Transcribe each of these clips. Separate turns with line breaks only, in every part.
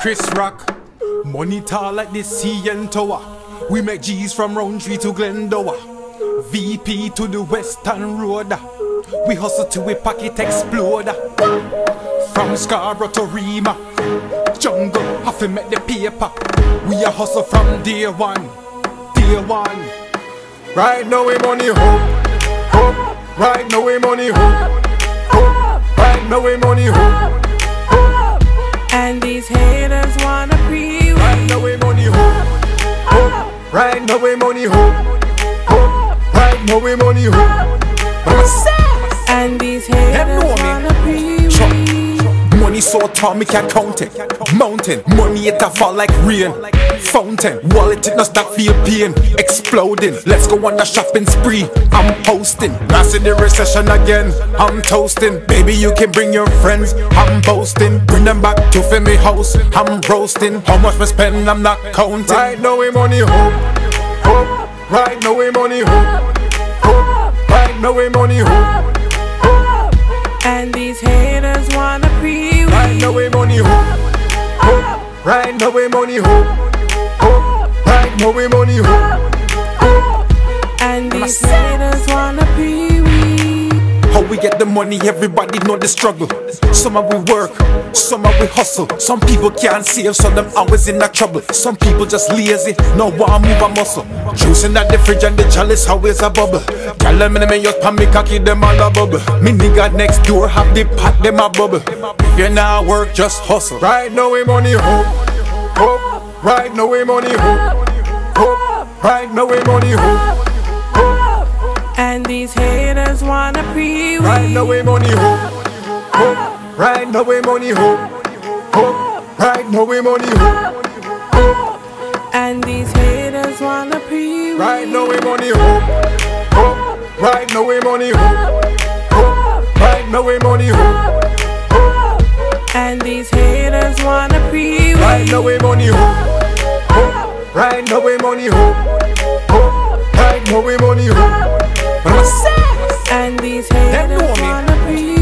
Chris Rock. Money tall like the CN Tower. We make G's from Roundtree to Glendower. VP to the Western Road. We hustle till we pocket explode. From Scarborough to Rima. Jungle, have to make the paper. We a hustle from day one. Day one.
Right now we money hope, hope. Right now we money hope, hope. Right now we money hope. Now we money hope, hope. Right now we money hope.
And these haters
know me.
wanna pre
Money so tall me can't count it. Mountain, money it a fall like rain. Fountain, wallet it not stop feel pain. Exploding, let's go on a shopping spree. I'm posting, not in the recession again. I'm toasting, baby you can bring your friends. I'm boasting, bring them back to fill me house. I'm roasting, how much we spend I'm not counting.
Right now we money hope, now we money hope, hope.
And these haters wanna pre
Right now we money hope, hope. Right now we money hope, hope. Right now we money hope, hope.
And these haters wanna pre
We get the money, everybody know the struggle. Some of we work, some of we hustle. Some people can't save, so them always in that trouble. Some people just lazy, no want move a muscle. Juicing at the fridge and the chalice, always a bubble. Tell them in me just pan me cocky, them all a bubble. Me nigga next door have the pot, them a bubble. If you not work, just hustle.
Right now we money hope, hope. Right now we money hope, hope. Right now we money hope, hope.
And these haters wanna pre
Right now we money hope, hope. Right now we money hope, hope. Right now we money hope, hope.
And these haters wanna pre
Right now we money hope, hope. Right now we money hope, hope. Right now we money hope.
And these haters wanna pre
Right now we money hope, hope. Right now we money hope, hope. Right now we money hope.
And these
Them
haters
me.
wanna pre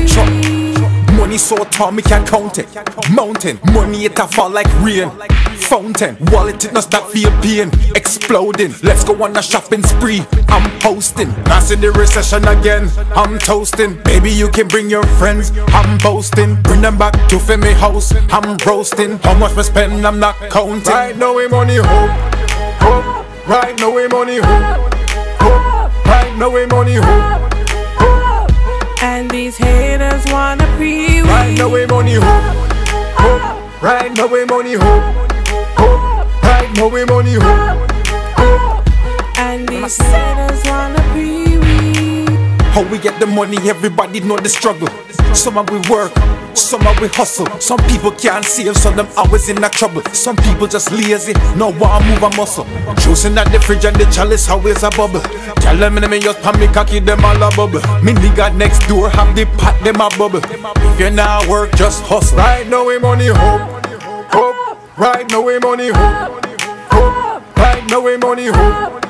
Money so tall me can't count it. Mountain, money it a fall like rain. Fountain, wallet it not stop feel pain. Exploding, let's go on a shopping spree. I'm posting, not in the recession again. I'm toasting, baby you can bring your friends. I'm boasting, bring them back to fill me house. I'm roasting, how much we spend I'm not counting.
Right now we money hope, hope. Right now we money hope, hope. Right now we money hope, hope.
And these haters wanna pre
Right now we money hope, hope. Right now we money hope, hope. Right now we money hope, hope.
And these
get the money, everybody know the struggle. Some of we work, some of we hustle. Some people can't save, so them always in that trouble. Some people just lazy, no want move a muscle. Juicing at the fridge and the chalice, always a bubble. Tell them in me just pan me cocky, them all a bubble. Me nigga next door have the pot, them a bubble. If you not work, just hustle.
Right now we money hope, hope. Right now we money hope, hope. Right now we money hope.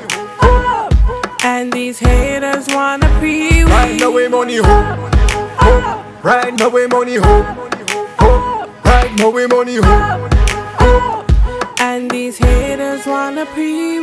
And these haters wanna pre
Right now we money hope, hope. Right now we money hope, hope. Right now we money hope, hope.
And these haters wanna pre